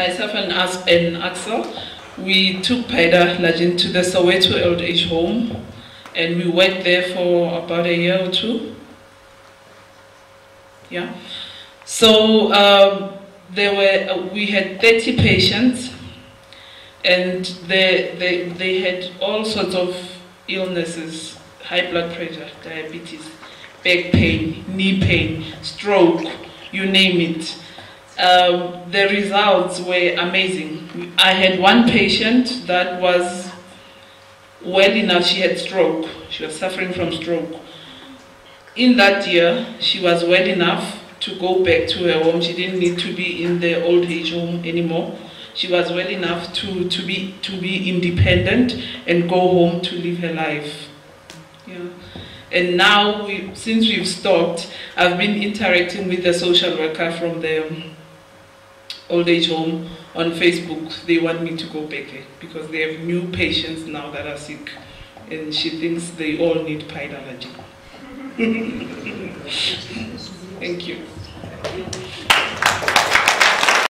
myself and, As and Axel, we took Paida Lajin to the Soweto Old Age Home and we worked there for about a year or two. Yeah. So um, there were, uh, we had 30 patients and they, they, they had all sorts of illnesses, high blood pressure, diabetes, back pain, knee pain, stroke, you name it. Um, the results were amazing. I had one patient that was well enough, she had stroke. She was suffering from stroke. In that year, she was well enough to go back to her home. She didn't need to be in the old age home anymore. She was well enough to, to, be, to be independent and go home to live her life. Yeah. And now, we, since we've stopped, I've been interacting with the social worker from the old age home on Facebook. They want me to go back there because they have new patients now that are sick. And she thinks they all need. Thank you.